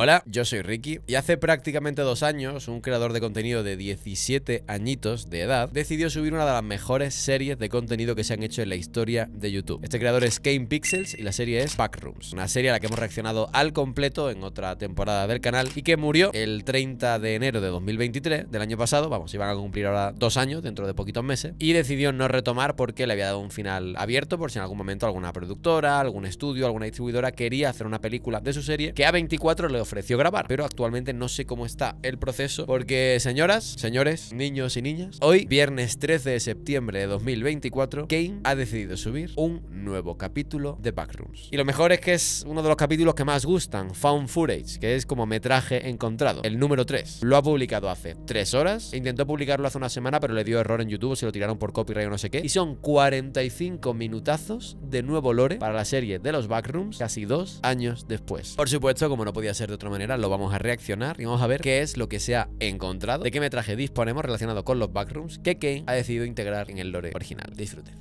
Hola, yo soy Ricky. Y hace prácticamente dos años un creador de contenido de 17 añitos de edad decidió subir una de las mejores series de contenido que se han hecho en la historia de YouTube. Este creador es Kane Pixels y la serie es Backrooms, una serie a la que hemos reaccionado al completo en otra temporada del canal y que murió el 30 de enero de 2023 del año pasado, vamos, iban a cumplir ahora dos años dentro de poquitos meses. Y decidió no retomar porque le había dado un final abierto por si en algún momento alguna productora, algún estudio, alguna distribuidora quería hacer una película de su serie que A24 le ofreció grabar, pero actualmente no sé cómo está el proceso porque señoras, señores, niños y niñas, hoy viernes 13 de septiembre de 2024, Kane ha decidido subir un nuevo capítulo de Backrooms. Y lo mejor es que es uno de los capítulos que más gustan, Found Footage, que es como metraje encontrado, el número 3. Lo ha publicado hace 3 horas, intentó publicarlo hace una semana, pero le dio error en YouTube, se lo tiraron por copyright o no sé qué. Y son 45 minutazos de nuevo lore para la serie de los Backrooms, casi dos años después. Por supuesto, como no podía ser de otra manera, lo vamos a reaccionar y vamos a ver qué es lo que se ha encontrado, de qué metraje disponemos relacionado con los Backrooms que Kane ha decidido integrar en el lore original. Disfruten.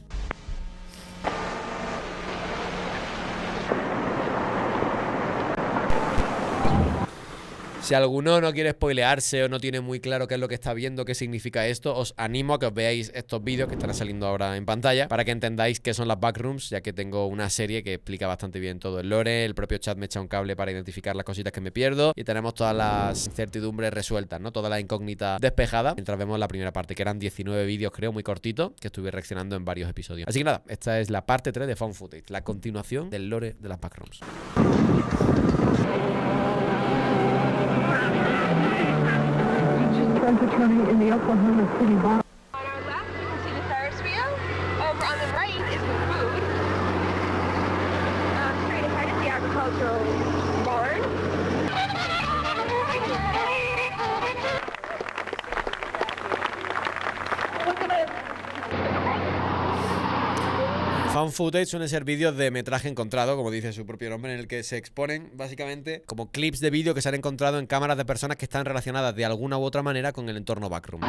Si alguno no quiere spoilearse o no tiene muy claro qué es lo que está viendo, qué significa esto, os animo a que os veáis estos vídeos que están saliendo ahora en pantalla para que entendáis qué son las backrooms, ya que tengo una serie que explica bastante bien todo el lore, el propio chat me echa un cable para identificar las cositas que me pierdo y tenemos todas las incertidumbres resueltas, ¿no? Toda la incógnita despejada mientras vemos la primera parte, que eran 19 vídeos creo, muy cortitos, que estuve reaccionando en varios episodios. Así que nada, esta es la parte 3 de Found Footage, la continuación del lore de las backrooms. In the Oklahoma City bar. On our left, you can see the Ferris wheel. Over on the right is the food. Uh, straight ahead is the agricultural Found footage suelen ser vídeos de metraje encontrado, como dice su propio nombre, en el que se exponen básicamente como clips de vídeo que se han encontrado en cámaras de personas que están relacionadas de alguna u otra manera con el entorno backroom.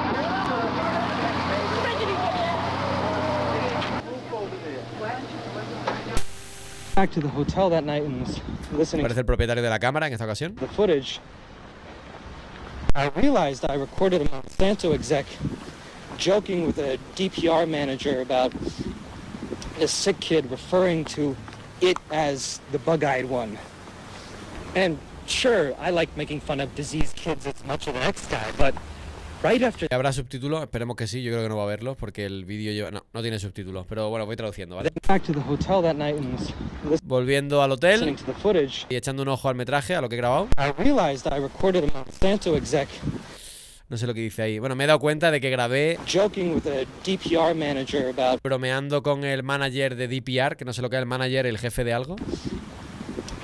Parece el propietario de la cámara en esta ocasión. to the footage, I realized I recorded a Monsanto exec joking with a DPR manager about sick kid referring to it as the bug-eyed one. And sure, I like making fun of diseased kids as much as the next guy, but right after ¿Habrá subtítulos? Esperemos que sí, yo creo que no va a haberlos porque el vídeo lleva... No, no tiene subtítulos, pero bueno, voy traduciendo, Volviendo al hotel y echando un ojo al metraje, a lo que he grabado. I realized I recorded a Monsanto exec No sé lo que dice ahí. Bueno, me he dado cuenta de que grabé joking with DPR manager about bromeando con el manager de DPR, que no sé lo que es el manager, el jefe de algo.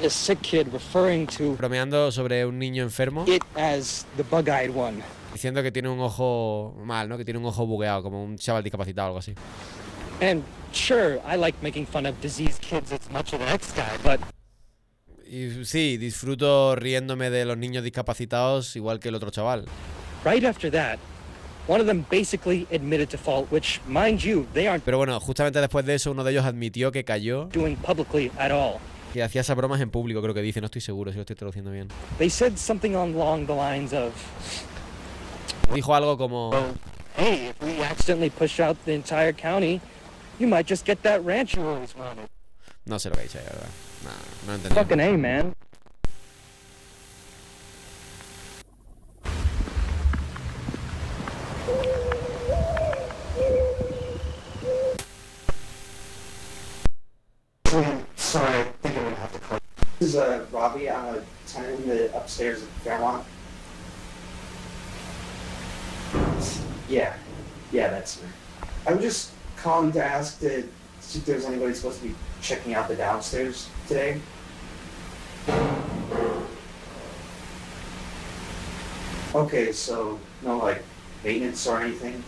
a sick kid referring to Bromeando sobre un niño enfermo, it as the bug-eyed one. diciendo que tiene un ojo mal, ¿no? Que tiene un ojo bugueado, como un chaval discapacitado o algo así. And sure, I like making fun of diseased kids as much as the next guy, but Y sí, disfruto riéndome de los niños discapacitados igual que el otro chaval. Right after that, one of them basically admitted to fault, which, mind you, they aren't Pero bueno, justamente después de eso, uno de ellos admitió que cayó, doing publicly at all. que hacía esas bromas en público, creo que dice, no estoy seguro si lo estoy traduciendo bien. They said something along the lines of, Dijo algo como, hey, if we accidentally push out the entire county, you might just get that ranch you always wanted. no sé lo que la verdad. No, no entendí. Fucking A, man. Is uh, Robbie. I'm a tenant in the upstairs at Fairmont. Yeah, yeah, that's me. I'm just calling to ask to see if there's anybody supposed to be checking out the downstairs today. Okay, so no like maintenance or anything.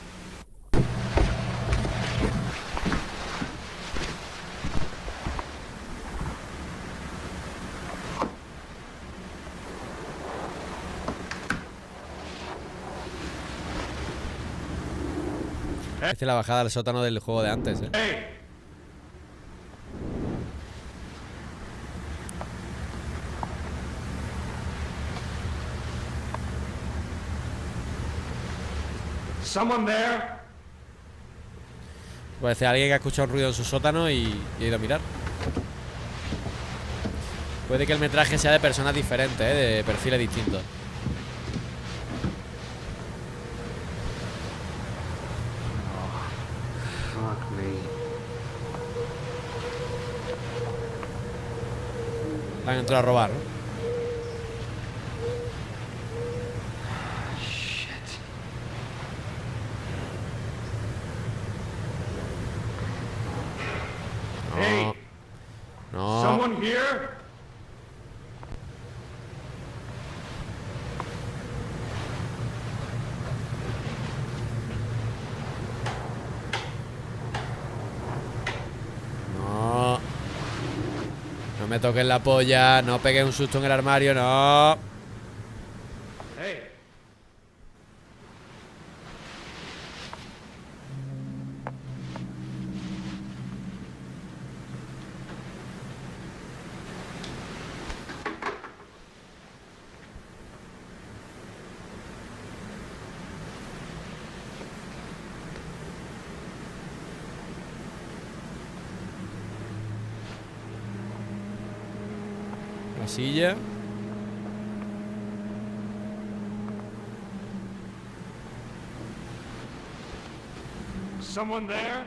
¿Eh? Hice la bajada al sótano del juego de antes, ¿eh? ¡Ey! Someone there. Parece alguien que ha escuchado un ruido en su sótano y, ha ido a mirar. Puede que el metraje sea de personas diferentes, ¿eh? de perfiles distintos. Entrado a robar, ¿no? Shit. No. Hey, No. someone here? No. No me la polla. No pegues un susto en el armario. No. Hey. La silla. Someone there?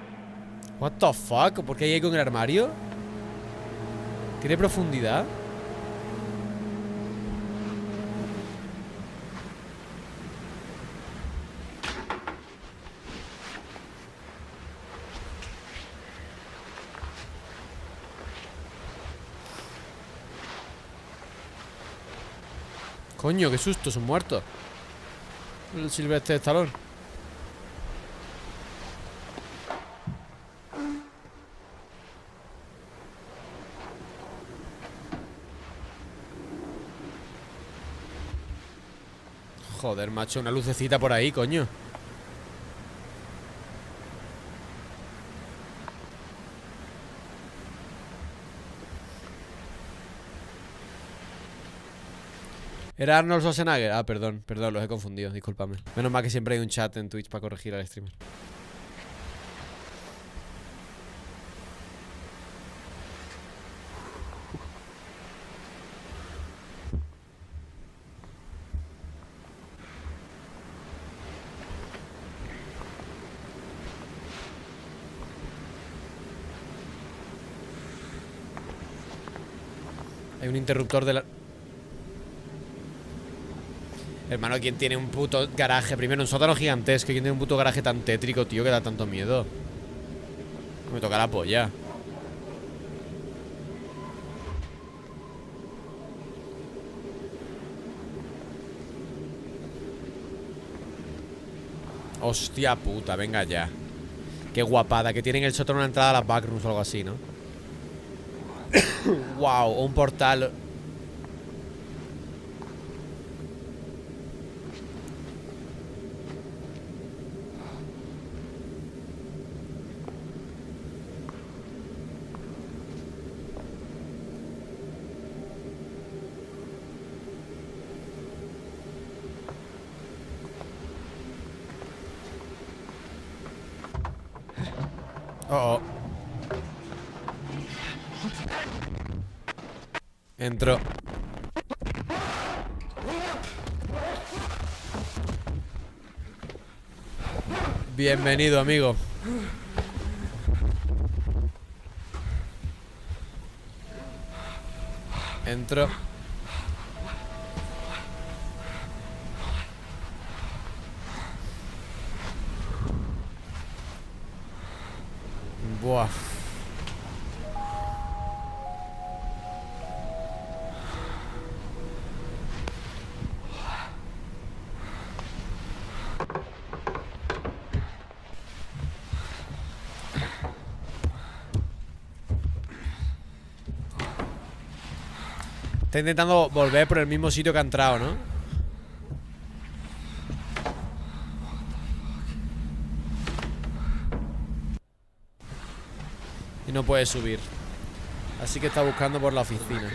What the fuck? ¿Por qué hay eco en el armario? ¿Tiene profundidad? Coño, qué susto, son muertos. El silvestre de Stallone. Joder, macho, una lucecita por ahí, coño. Era Arnold Schwarzenegger. Ah, perdón, perdón, los he confundido, discúlpame. Menos mal que siempre hay un chat en Twitch para corregir al streamer. Hay un interruptor de la... Hermano, ¿quién tiene un puto garaje? Primero, un sótano gigantesco. ¿Quién tiene un puto garaje tan tétrico, tío, que da tanto miedo? Me toca la polla. Hostia puta, venga ya. Qué guapada, que tienen el sótano una entrada a las backrooms o algo así, ¿no? wow, un portal. Oh, oh. Bienvenido, amigo. Entro. Buah. Está intentando volver por el mismo sitio que ha entrado, ¿no? Y no puede subir. Así que está buscando por la oficina.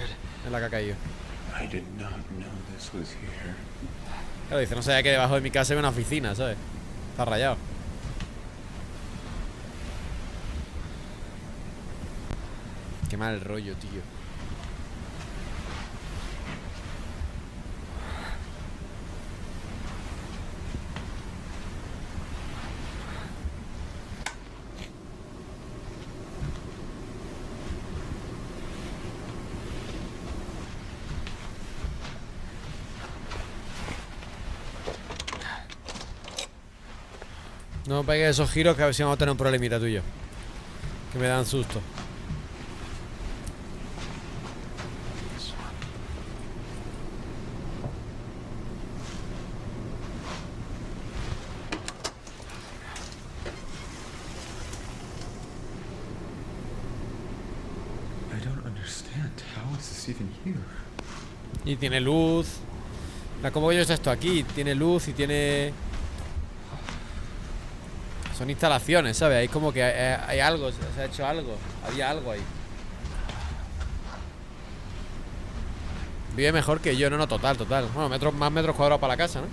En la que ha caído. Claro, dice, no sabía que debajo de mi casa había una oficina, ¿sabes? Está rayado. Qué mal rollo, tío. No pegues esos giros que a ver si vamos a tener un problemita tuyo. Que me dan susto. I don't understand. How is this even here? Y tiene luz. La ¿Cómo yo es esto aquí? Tiene luz y tiene. Son instalaciones, ¿sabes? Hay como que hay, hay algo, se ha hecho algo. Había algo ahí. Vive mejor que yo, no, no, total, total. Bueno, metros, más metros cuadrados para la casa, ¿no?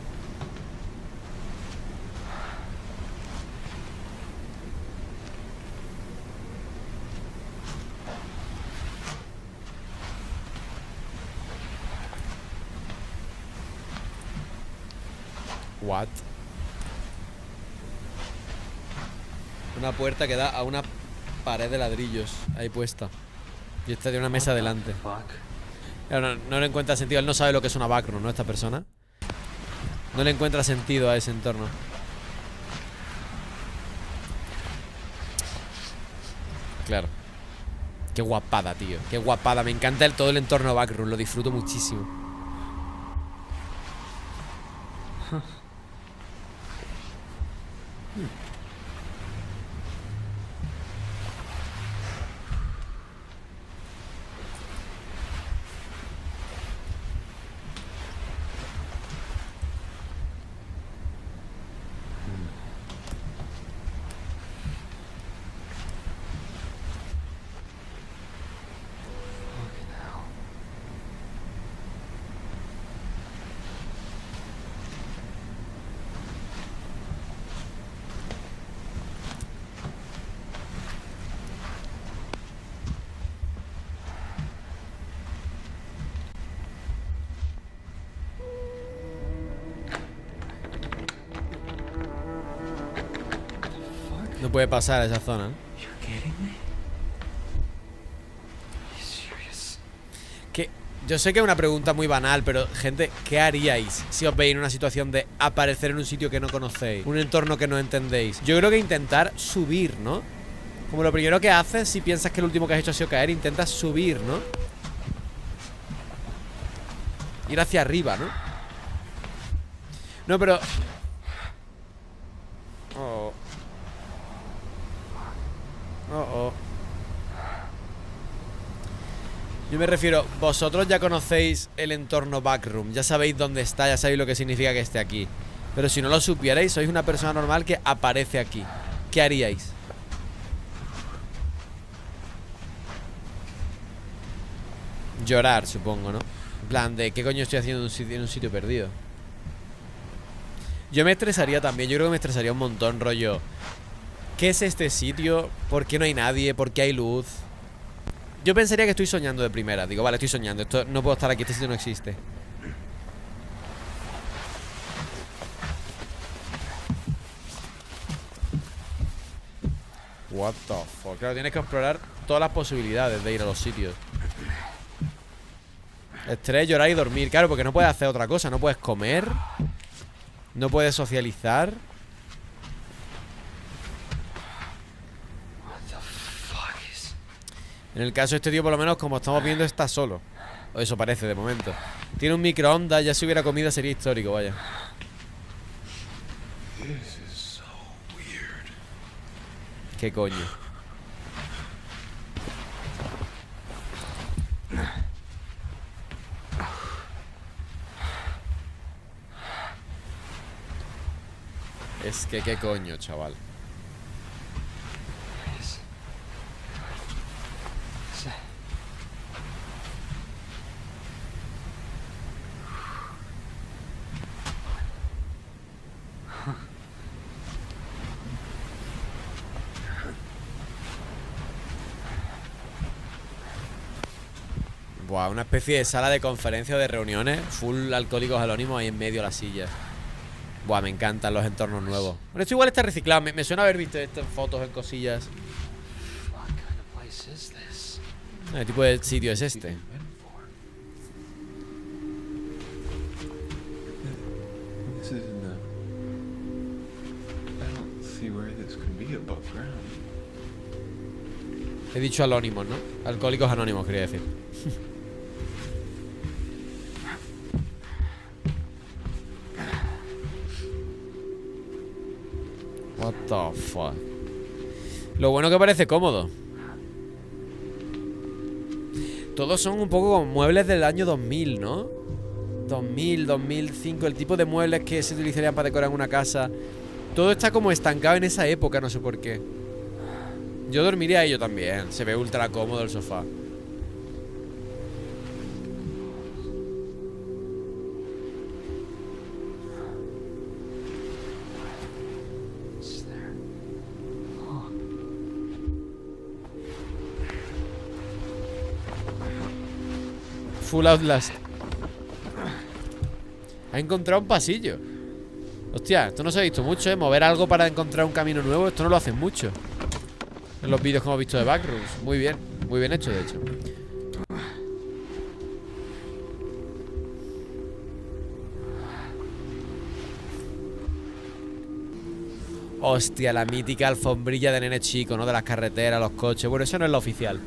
What? Una puerta que da a una pared de ladrillos ahí puesta. Y esta de una mesa delante. Claro, no, no le encuentra sentido. Él no sabe lo que es una backroom, ¿no? Esta persona. No le encuentra sentido a ese entorno. Claro. Qué guapada, tío. Qué guapada. Me encanta el, todo el entorno backroom. Lo disfruto muchísimo. No puede pasar a esa zona. Que yo sé que es una pregunta muy banal, pero gente, ¿qué haríais si os veis en una situación de aparecer en un sitio que no conocéis? Un entorno que no entendéis. Yo creo que intentar subir, ¿no? Como lo primero que haces si piensas que lo último que has hecho ha sido caer, intentas subir, ¿no? Ir hacia arriba, ¿no? No, pero... Oh. Oh, oh. Yo me refiero, vosotros ya conocéis el entorno backroom, ya sabéis dónde está, ya sabéis lo que significa que esté aquí. Pero si no lo supierais, sois una persona normal que aparece aquí. ¿Qué haríais? Llorar, supongo, ¿no? En plan de, ¿qué coño estoy haciendo en un sitio, perdido? Yo me estresaría también, yo creo que me estresaría un montón, rollo. ¿Qué es este sitio? ¿Por qué no hay nadie? ¿Por qué hay luz? Yo pensaría que estoy soñando de primera. Digo, vale, estoy soñando. Esto no puedo estar aquí, este sitio no existe. What the fuck? Claro, tienes que explorar todas las posibilidades de ir a los sitios. Estrés, llorar y dormir. Claro, porque no puedes hacer otra cosa. No puedes comer. No puedes socializar. What the fuck is... En el caso de este tío, por lo menos, como estamos viendo, está solo. O eso parece de momento. Tiene un microondas, ya si hubiera comida sería histórico, vaya. ¿Qué coño? Es que qué coño, chaval. Is... Is that... Buah, una especie de sala de conferencias o de reuniones, full alcohólicos anónimos ahí en medio de las sillas. Buah, me encantan los entornos nuevos. Bueno, esto igual está reciclado. Me, me suena haber visto esto en fotos, en cosillas. ¿Qué tipo de sitio es este? He dicho anónimos, ¿no? Alcohólicos anónimos, quería decir. What the fuck. Lo bueno que parece cómodo. Todos son un poco como muebles del año 2000, ¿no? 2000, 2005, el tipo de muebles que se utilizarían para decorar una casa. Todo está como estancado en esa época, no sé por qué. Yo dormiría ahí yo también. Se ve ultra cómodo el sofá. Full Outlast. Ha encontrado un pasillo. Hostia, esto no se ha visto mucho, ¿eh? Mover algo para encontrar un camino nuevo, esto no lo hacen mucho. En los vídeos que hemos visto de Backrooms. Muy bien, muy bien hecho, de hecho. Hostia, la mítica alfombrilla de nene chico, ¿no? De las carreteras, los coches. Bueno, eso no es lo oficial.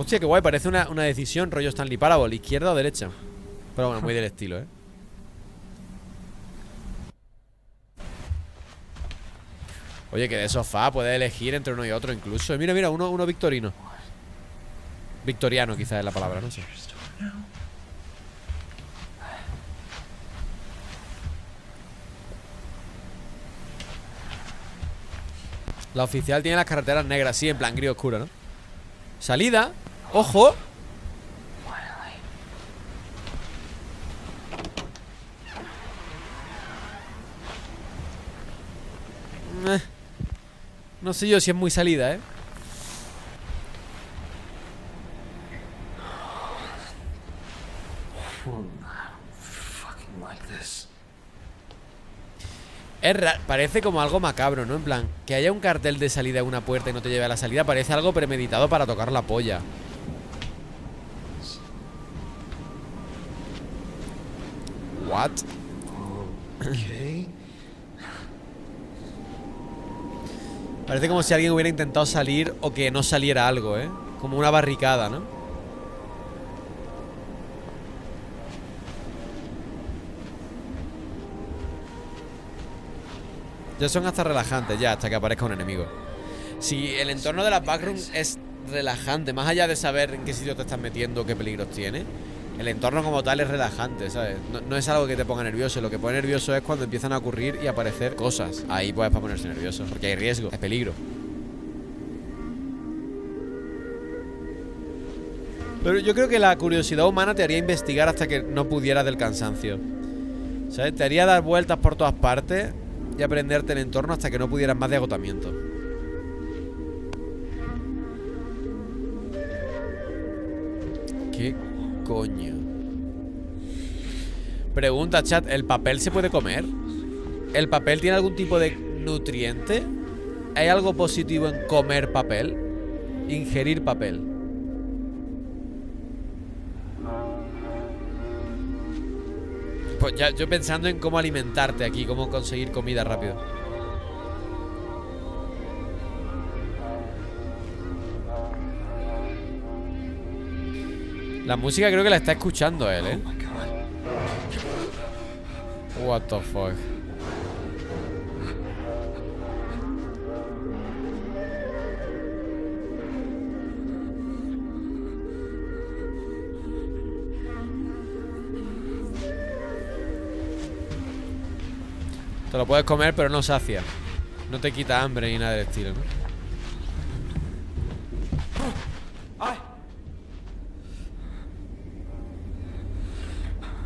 Hostia, qué guay, parece una, una decisión rollo Stanley Parable, izquierda o derecha. Pero bueno, muy del estilo, ¿eh? Oye, que de sofá puedes elegir entre uno y otro incluso. Mira, mira, uno, uno victorino. Victoriano quizás es la palabra, no sé. La oficial tiene las carreteras negras, sí, en plan gris oscuro, ¿no? Salida. ¡Ojo! Eh, No sé yo si es muy salida, ¿eh? Es ra- parece como algo macabro, ¿no? En plan, que haya un cartel de salida en una puerta y no te lleve a la salida Parece algo premeditado para tocar la polla Parece como si alguien hubiera intentado salir o que no saliera algo, ¿eh? Como una barricada, ¿no? Ya son hasta relajantes, ya, hasta que aparezca un enemigo. Si el entorno de las backrooms es relajante, más allá de saber en qué sitio te estás metiendo, qué peligros tiene, el entorno como tal es relajante, ¿sabes? No, es algo que te ponga nervioso, lo que pone nervioso es cuando empiezan a ocurrir y aparecer cosas. Ahí puedes para ponerse nervioso, porque hay riesgo, hay peligro. Pero yo creo que la curiosidad humana te haría investigar hasta que no pudieras del cansancio. ¿Sabes? Te haría dar vueltas por todas partes y aprenderte el entorno hasta que no pudieras más de agotamiento. Coño? Pregunta, chat, ¿el papel se puede comer? ¿El papel tiene algún tipo de nutriente? ¿Hay algo positivo en comer papel? Ingerir papel. Pues ya, yo pensando en cómo alimentarte aquí, cómo conseguir comida rápido. La música creo que la está escuchando él, ¿eh? What the fuck. Te lo puedes comer, pero no sacia. No te quita hambre ni nada del estilo, ¿no?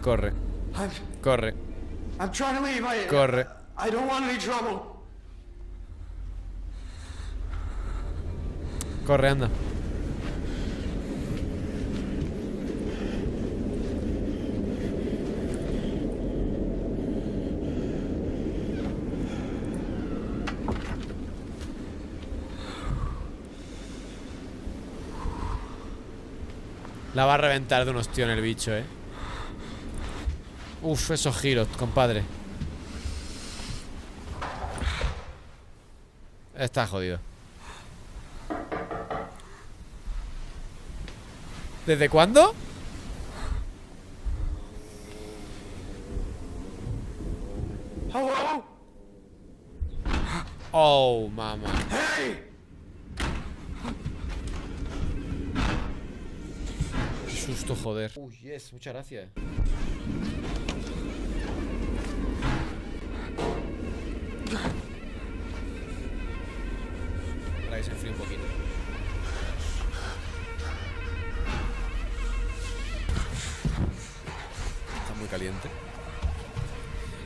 Corre, I'm, corre, I'm trying to leave. I, corre. I don't want any trouble. Corre, anda. La va a reventar de un ostión el bicho, eh. Uf, esos giros, compadre. Está jodido. ¿Desde cuándo? Oh, mamá. Qué susto, joder. Uy, yes, muchas gracias.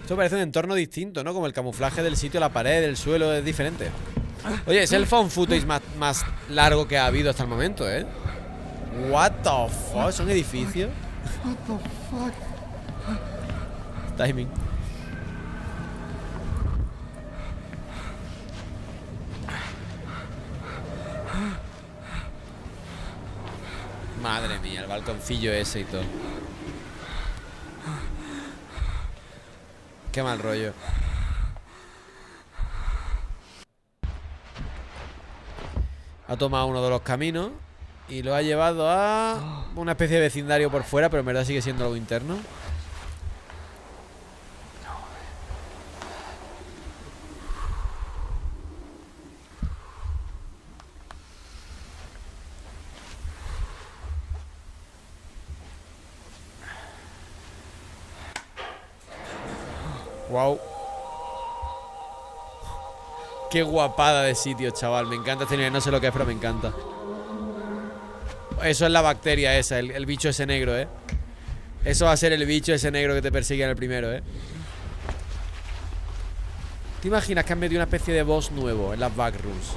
Esto parece un entorno distinto, ¿no? Como el camuflaje del sitio, la pared, el suelo es diferente. Oye, es el phone footage más, más largo que ha habido hasta el momento, ¿eh? What the fuck? ¿Son edificios? What the fuck? Timing. Madre mía, el balconcillo ese y todo. Qué mal rollo. Ha tomado uno de los caminos y lo ha llevado a una especie de vecindario por fuera, pero en verdad sigue siendo algo interno. Wow. Qué guapada de sitio, chaval. Me encanta este nivel. No sé lo que es, pero me encanta. Eso es la bacteria esa, el, bicho ese negro, ¿eh? Eso va a ser el bicho ese negro que te persigue en el primero, ¿eh? ¿Te imaginas que han metido una especie de boss nuevo en las backrooms?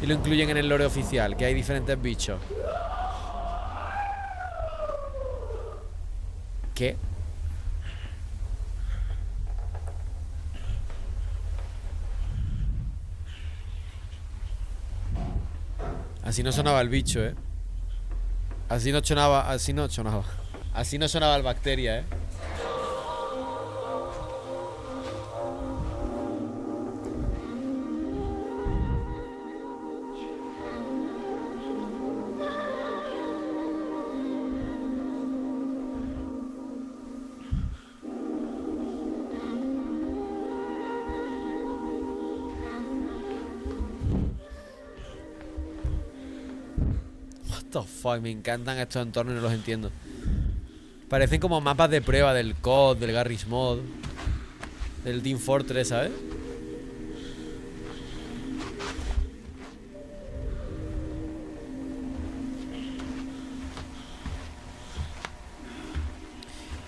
Y lo incluyen en el lore oficial, que hay diferentes bichos. ¿Qué? Así no sonaba el bicho, eh. Así no sonaba, así no sonaba. Así no sonaba el bacteria, eh. Me encantan estos entornos y no los entiendo. Parecen como mapas de prueba del COD, del Garry's Mod, del Team Fortress, ¿sabes?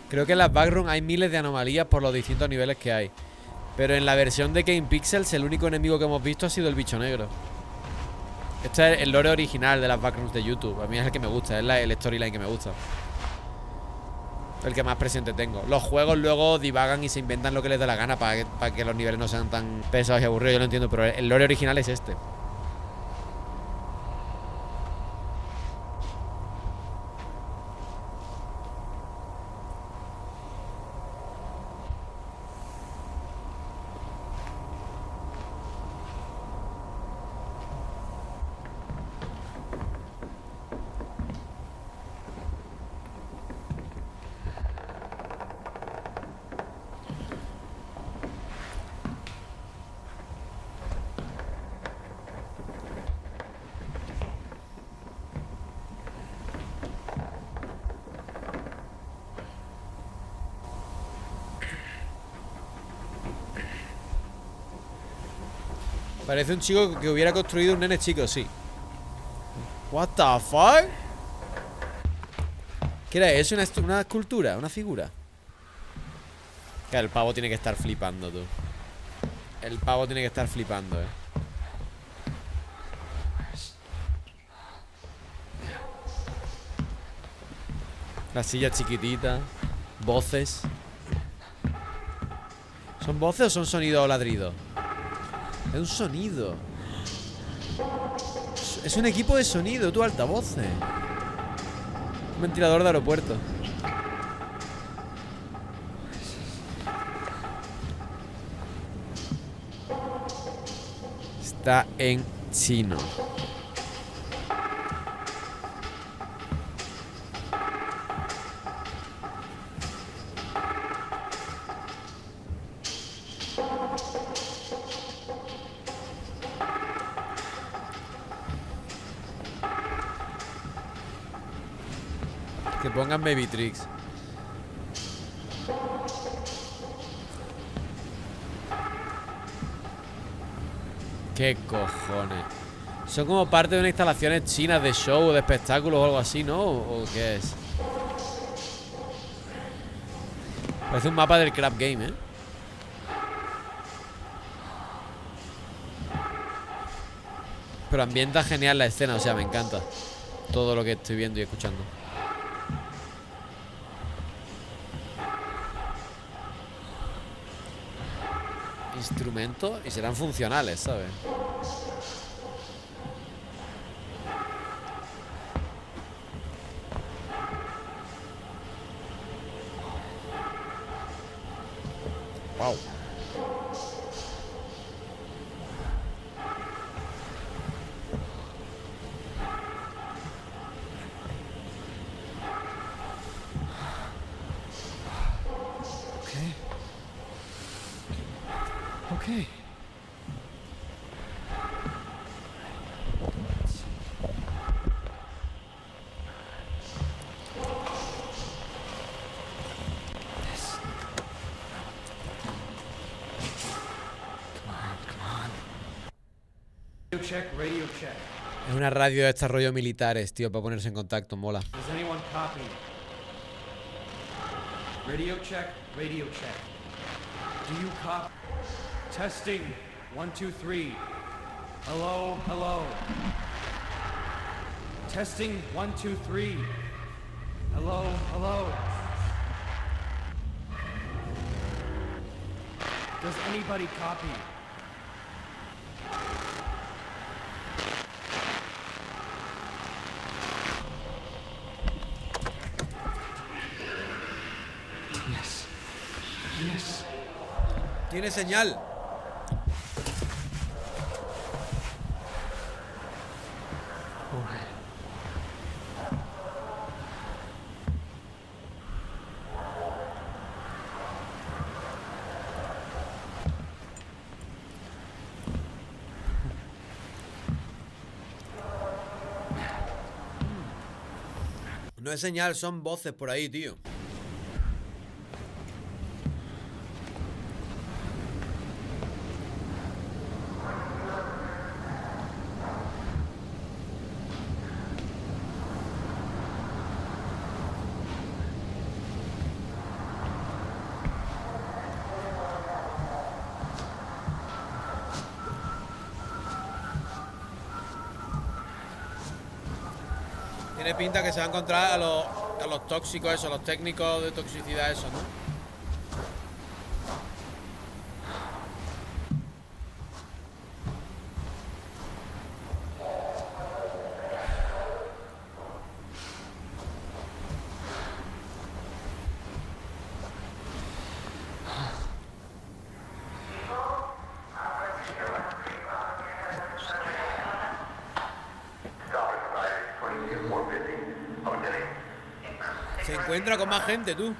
Creo que en las backrooms hay miles de anomalías por los distintos niveles que hay. Pero en la versión de Game Pixels, el único enemigo que hemos visto ha sido el bicho negro. Este es el lore original de las backrooms de YouTube. A mí es el que me gusta, es el storyline que me gusta. El que más presente tengo. Los juegos luego divagan y se inventan lo que les da la gana para que los niveles no sean tan pesados y aburridos. Yo lo entiendo, pero el lore original es este. Parece un chico que hubiera construido un nene chico, sí. What the fuck? ¿Qué era eso? ¿Una, escultura? ¿Una figura? Claro, el pavo tiene que estar flipando, tú. El pavo tiene que estar flipando, eh. La silla chiquitita. Voces. ¿Son voces o son sonidos o ladridos? Es un sonido. Es- un equipo de sonido, tú altavoces. Un ventilador de aeropuerto. Está en chino. Tricks. ¿Qué cojones? Son como parte de unas instalaciones chinas de show o de espectáculos o algo así, ¿no? ¿O o qué es? Parece un mapa del Crab Game, ¿eh? Pero ambienta genial la escena, o sea, me encanta todo lo que estoy viendo y escuchando. Instrumentos y serán funcionales, ¿sabes? Check, radio check. Es una radio de estos rollos militares, tío, para ponerse en contacto, mola. Does anyone copy? Radio check, radio check. Do you copy? Testing. One, two, three. Hello, hello. Testing. One, two, three. Hello, hello. Does anybody copy? Tiene señal. No es señal, son voces por ahí, tío. Pinta que se va a encontrar a los, a los tóxicos, eso, los técnicos de toxicidad, eso, ¿no? Se encuentra con más gente, tú.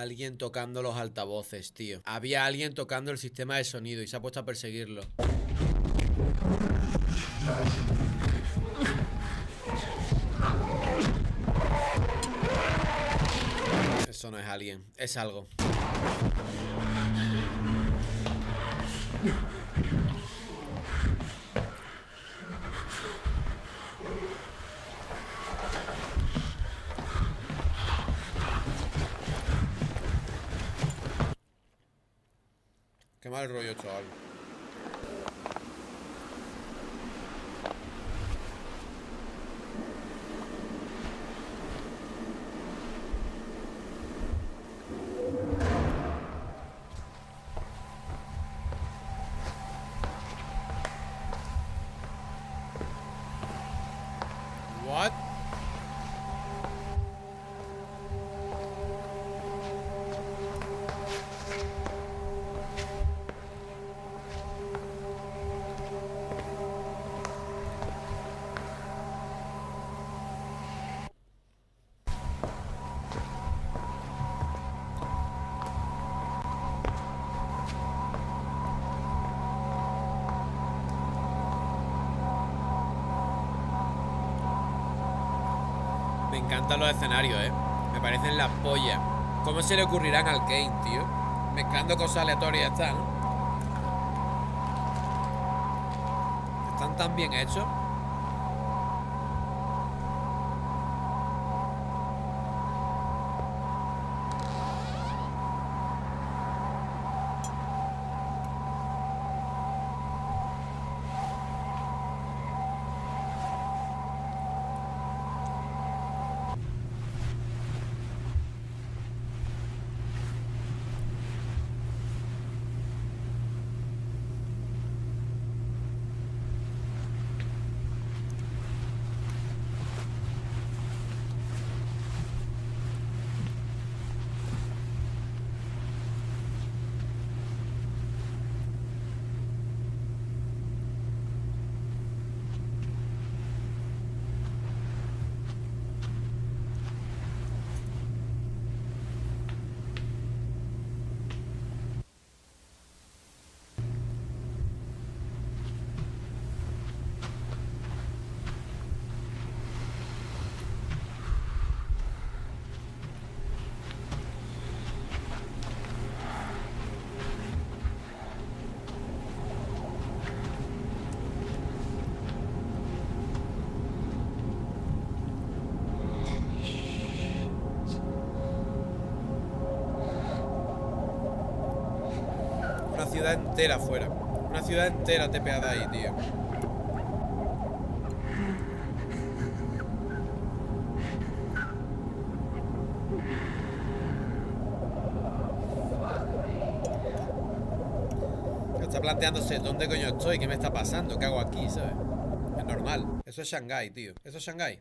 Alguien tocando los altavoces, tío. Había alguien tocando el sistema de sonido y se ha puesto a perseguirlo. Eso no es alguien, es algo. Mal rollo, chaval. Encantan los escenarios, eh. Me parecen la polla. ¿Cómo se le ocurrirán al Kane, tío? Mezclando cosas aleatorias está, ¿no? Están tan bien hechos. Una ciudad entera afuera. Una ciudad entera tepeada ahí, tío. Está planteándose dónde coño estoy, qué me está pasando, qué hago aquí, ¿sabes? Es normal. Eso es Shanghái, tío. Eso es Shanghái.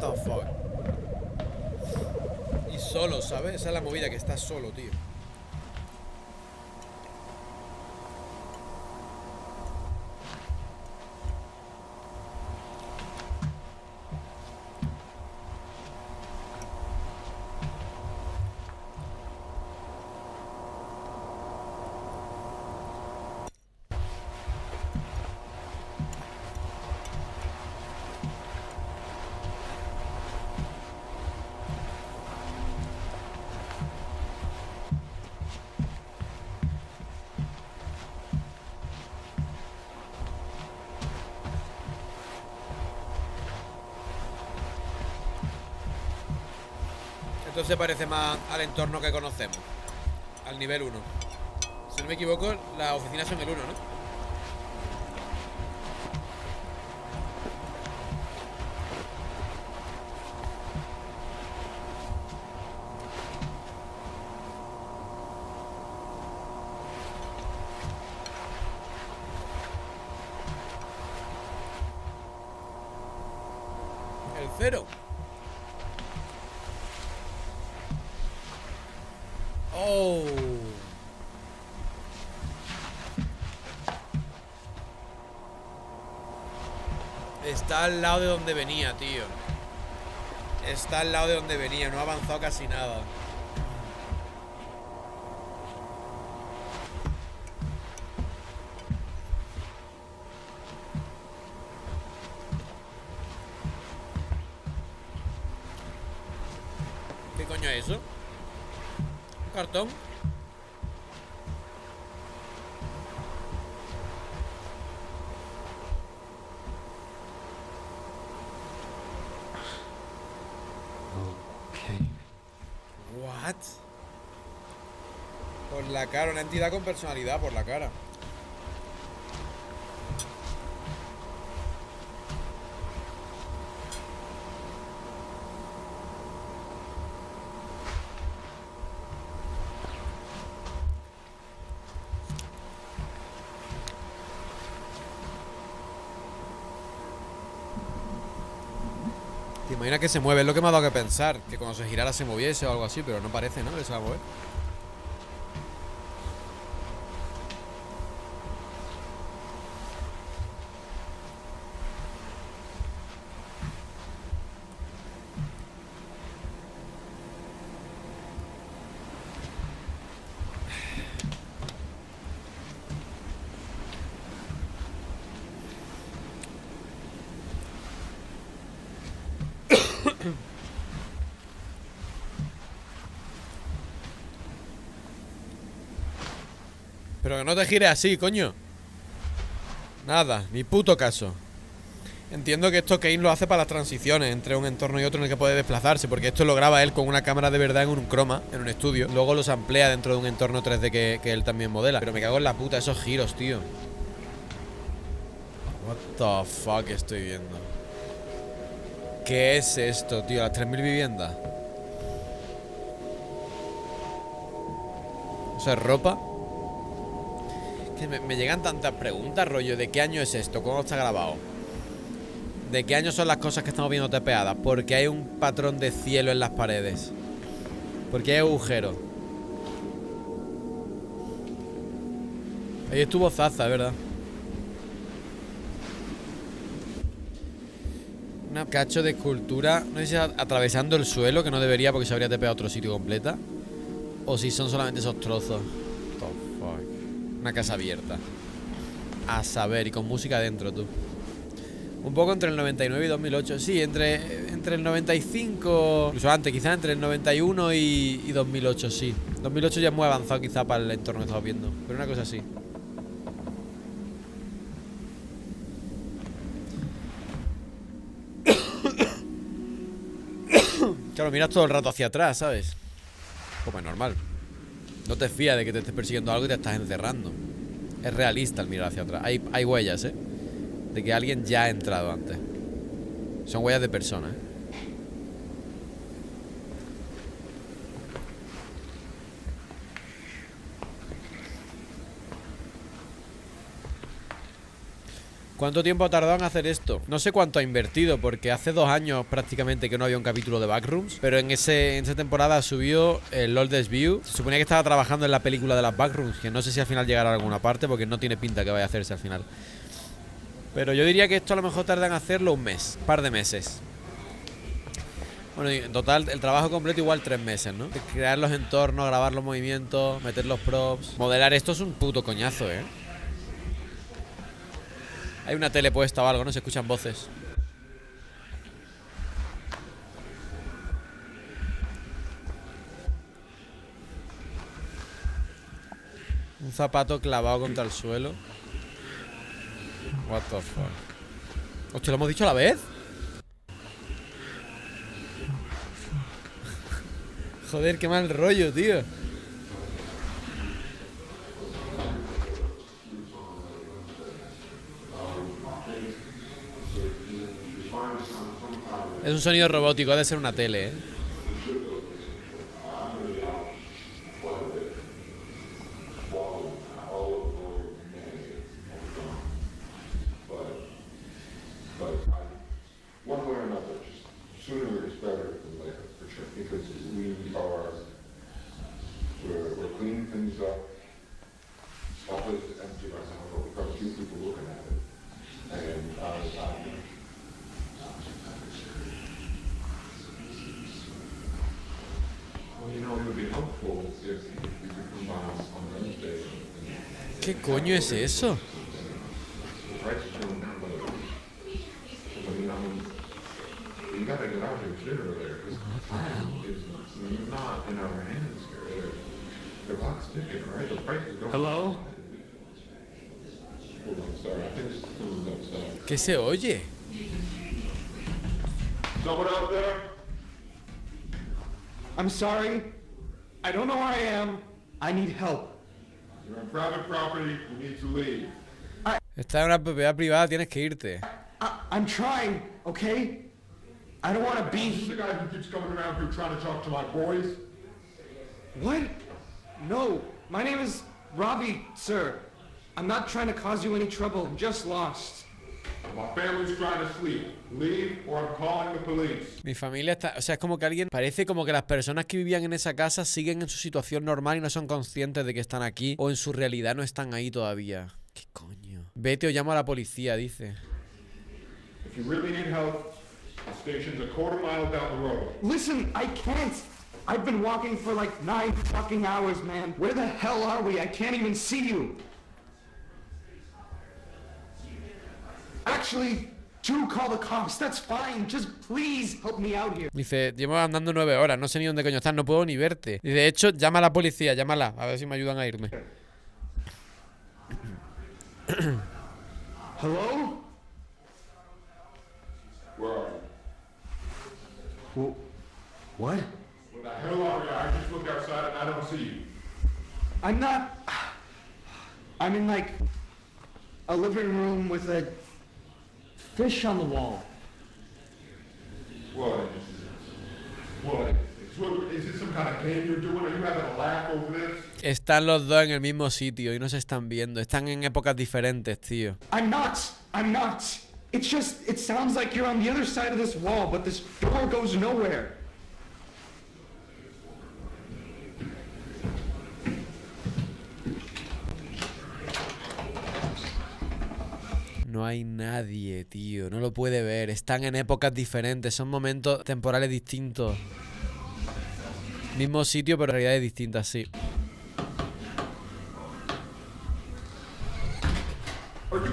The fuck. Y solo, ¿sabes? Esa es la movida, que estás solo, tío. Esto se parece más al entorno que conocemos. Al nivel 1. Si no me equivoco, las oficinas son el 1, ¿no? Cero. Oh. Está al lado de donde venía, tío. Está al lado de donde venía, no ha avanzado casi nada. ¿Qué coño es eso? ¿Un cartón? Okay. What? Cara, una entidad con personalidad por la cara. ¿Te imaginas que se mueve? Es lo que me ha dado que pensar. Que cuando se girara se moviese o algo así, pero no parece, ¿no? Que se va a mover. Pero que no te gires así, coño. Nada, ni puto caso. Entiendo que esto Kane lo hace para las transiciones entre un entorno y otro en el que puede desplazarse, porque esto lo graba él con una cámara de verdad en un croma, en un estudio. Luego los amplía dentro de un entorno 3D que, él también modela. Pero me cago en la puta esos giros, tío. What the fuck estoy viendo. ¿Qué es esto, tío? Las 3.000 viviendas. ¿Eso es ropa? Me, llegan tantas preguntas, rollo, ¿de qué año es esto? ¿Cómo está grabado? ¿De qué año son las cosas que estamos viendo tapeadas? Porque hay un patrón de cielo en las paredes. Porque hay agujeros. Ahí estuvo Zaza, verdad. Un cacho de escultura. No sé si atravesando el suelo, que no debería porque se habría tapeado otro sitio completa. O si son solamente esos trozos. Una casa abierta. A saber, y con música dentro, tú. Un poco entre el 99 y 2008. Sí, entre, entre el 95, incluso antes, quizás entre el 91 y, y 2008, sí. 2008 ya es muy avanzado quizá para el entorno que estamos viendo. Pero una cosa así. Claro, miras todo el rato hacia atrás, ¿sabes? Como es normal. No te fías de que te estés persiguiendo algo y te estás encerrando. Es realista el mirar hacia atrás. Hay, huellas, ¿eh? De que alguien ya ha entrado antes. Son huellas de personas, ¿eh? ¿Cuánto tiempo ha tardado en hacer esto? No sé cuánto ha invertido, porque hace dos años prácticamente que no había un capítulo de Backrooms. Pero en, ese, en esa temporada subió el Oldest View. Se suponía que estaba trabajando en la película de las Backrooms, que no sé si al final llegará a alguna parte, porque no tiene pinta que vaya a hacerse al final. Pero yo diría que esto a lo mejor tarda en hacerlo un mes, par de meses. Bueno, en total, el trabajo completo igual tres meses, ¿no? Crear los entornos, grabar los movimientos, meter los props. Modelar esto es un puto coñazo, ¿eh? Hay una tele puesta o algo, ¿no? Se escuchan voces. Un zapato clavado contra el suelo. What the fuck. Hostia, ¿lo hemos dicho a la vez? Joder, qué mal rollo, tío. Es un sonido robótico, ha de ser una tele, ¿eh? because we are, cleaning things up. Think someone's outside. ¿Qué se oye? Someone out there? I'm sorry. I don't know where I am. I need help. You're on private property, you need to leave. Está en una propiedad privada, tienes que irte. I, I'm trying, okay? I don't want to be This Is the guy who keeps coming around here trying to talk to my boys? What? No, my name is Robbie, sir. I'm not trying to cause you any trouble. I'm just lost. My family's trying to sleep. Leave or I'm calling the police. Mi familia está, o sea, es como que alguien, parece como que las personas que vivían en esa casa siguen en su situación normal y no son conscientes de que están aquí o en su realidad no están ahí todavía. ¿Qué coño? Vete o llamo a la policía, dice. If you really need help, the station's a quarter mile down the road. Listen, I can't. I've been walking for like nine fucking hours, man. Where the hell are we? I can't even see you. Actually, do call the cops. That's fine. Just please help me out here. Dice, llevo andando nueve horas, no sé ni dónde coño estás, no puedo ni verte. Dice, de hecho, llama a la policía, llámala, a ver si me ayudan a irme. Hello? Where are you? Wh- what? Where the hell are you? I just looked outside and I don't see you. I'm not. I'm in like a living room with a fish on the wall. What? What? Is, what, is this some kind of game you're doing? Are you having a laugh over this? Están los dos en el mismo sitio y no se están viendo. Están en épocas diferentes, tío. I'm not. I'm not. It's just. It sounds like you're on the other side of this wall, but this door goes nowhere. No hay nadie, tío. No lo puede ver. Están en épocas diferentes. Son momentos temporales distintos. Mismo sitio, pero realidades distintas, sí. Are you,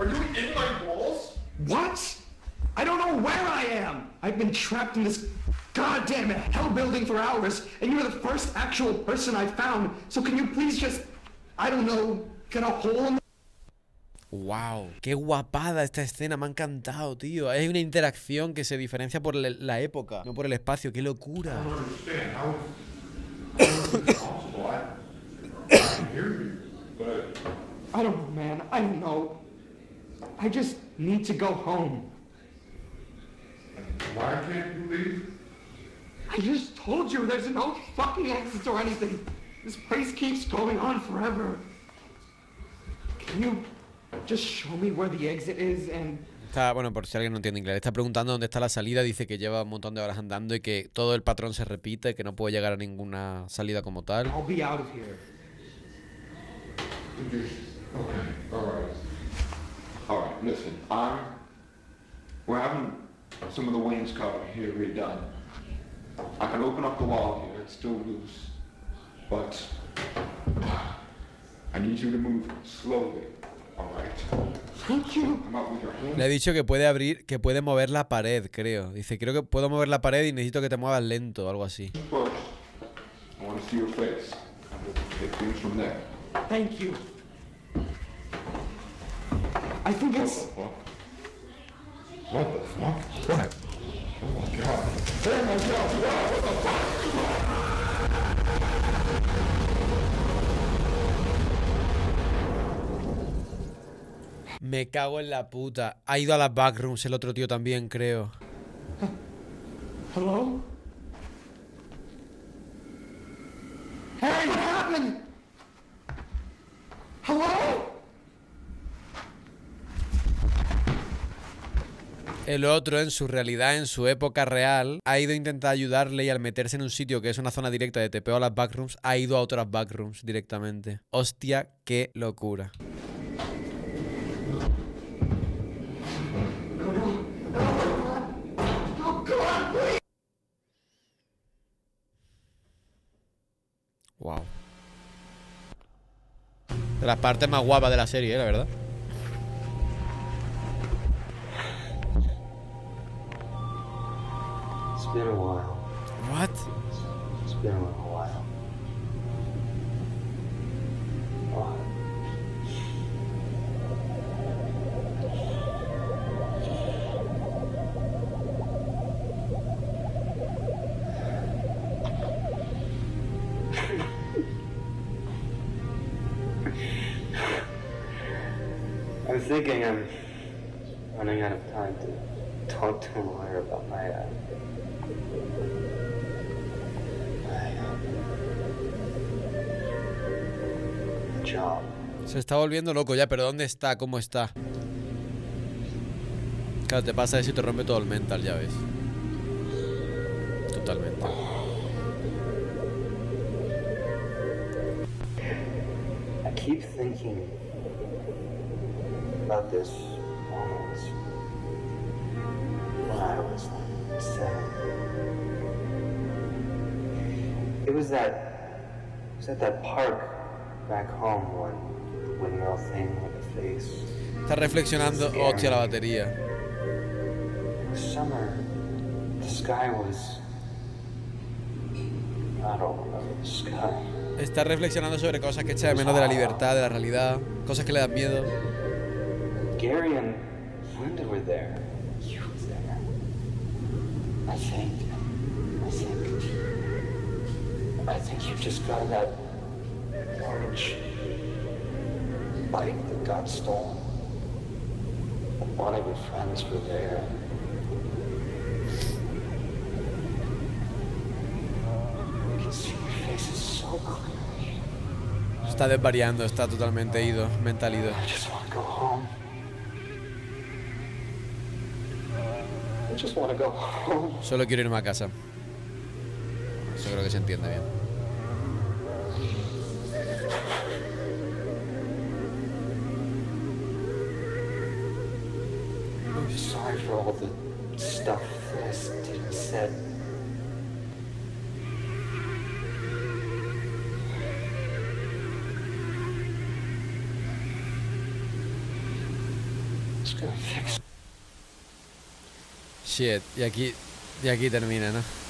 are you in my balls? What? I don't know where I am. I've been trapped in this goddamn hell building for hours, and you're the first actual person I found. So can you please just, I don't know, get a hole in Wow, qué guapada esta escena, me ha encantado, tío. Hay una interacción que se diferencia por la época, no por el espacio, qué locura. I don't man. I don't know. I just need to go home. why can't you leave? I just told you there's no fucking exit or anything. This place keeps going on forever. Can you just show me where the exit is and Está, bueno, por si alguien no entiende inglés, está preguntando dónde está la salida, dice que lleva un montón de horas andando y que todo el patrón se repite, que no puede llegar a ninguna salida como tal. I'll be out of here. Okay, all right. All right, listen, I'm, we're having some of the wainscoting here redone. I can open up the wall here, it's still loose, but I need you to move slowly, Le he dicho que puede abrir, que puede mover la pared, creo. Dice, creo que puedo mover la pared y necesito que te muevas lento o algo así. First, I want to see your face, and we'll take things from there. Thank you. I think What it's the fuck? What the fuck? What? Oh my god. Oh my god, what the fuck? Me cago en la puta. Ha ido a las backrooms el otro tío también, creo. hello. Hey, what happened? Hello? el otro en su realidad, en su época real, ha ido a intentar ayudarle y al meterse en un sitio que es una zona directa de tepeo a las backrooms, ha ido a otras backrooms directamente. Hostia, qué locura. Wow. De las partes más guapas de la serie, ¿eh? la verdad. It's been a while. What? It's been a while. Thinking I'm running out of time to talk to a lawyer about my uh, my uh, job. Se está volviendo loco ya, pero ¿dónde está? ¿Cómo está? Claro, te pasa eso y te rompe todo el mental, ya ves. Totalmente. I keep thinking about this when I was like seven. It was that it was at that park back home when the windmill thing with the face. Está reflexionando. Hostia, la batería. It was summer. The sky was I don't remember the sky. Está reflexionando sobre cosas que echa de menos de la libertad, de la realidad. Cosas que le dan miedo. Gary and Linda were there. You were there. I think. I think. I think you just got that orange bike that got stolen. And one of your friends were there. I can see your faces so clearly. Está desvariando, está totalmente ido, mental ido. I just want to go home. Solo quiero irme a casa. Eso creo que se entiende bien. I'm sorry for all the stuff that I s- did and said. Just gonna fix Shit, y aquí, y aquí termina, ¿no?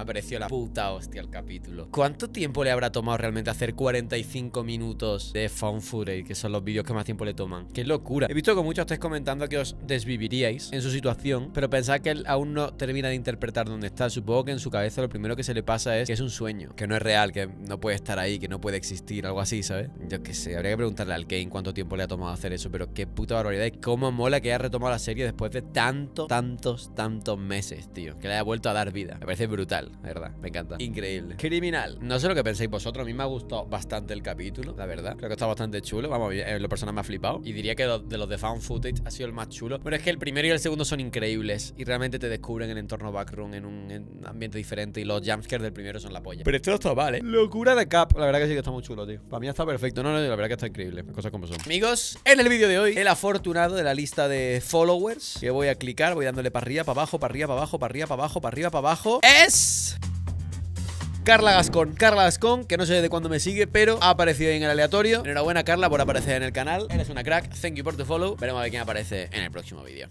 Me ha la puta hostia el capítulo. ¿Cuánto tiempo le habrá tomado realmente hacer 45 minutos de found footage, que son los vídeos que más tiempo le toman? ¡Qué locura! He visto que muchos estáis comentando que os desviviríais en su situación, pero pensad que él aún no termina de interpretar dónde está. Supongo que en su cabeza lo primero que se le pasa es que es un sueño, que no es real, que no puede estar ahí, que no puede existir, algo así, ¿sabes? Yo qué sé, habría que preguntarle al Kane cuánto tiempo le ha tomado hacer eso, pero qué puta barbaridad y cómo mola que haya retomado la serie después de tantos, tantos, tantos meses, tío. Que le haya vuelto a dar vida. Me parece brutal, la verdad. Me encanta. Increíble. Criminal. No sé lo que pensáis vosotros. A mí me ha gustado bastante el capítulo, la verdad. Creo que está bastante chulo. Vamos, en lo personal me ha flipado. Y diría que de los de Found Footage ha sido el más chulo. Pero es que el primero y el segundo son increíbles. Y realmente te descubren en el entorno backroom, en un en ambiente diferente. Y los jumpscares del primero son la polla. Pero esto está mal, ¿eh? Locura de Cap. La verdad que sí que está muy chulo, tío. Para mí está perfecto. No, no, la verdad que está increíble. Cosas como son. Amigos, en el vídeo de hoy, el afortunado de la lista de followers. Que voy a clicar, voy dándole para arriba, para abajo, para arriba, para abajo, para arriba, para abajo, para arriba, para abajo. Es. Carla Gascón. Carla Gascón, que no sé de cuándo me sigue, pero ha aparecido en el aleatorio. Enhorabuena, Carla, por aparecer en el canal. Eres una crack. Thank you por tu follow. Veremos a ver quién aparece en el próximo vídeo.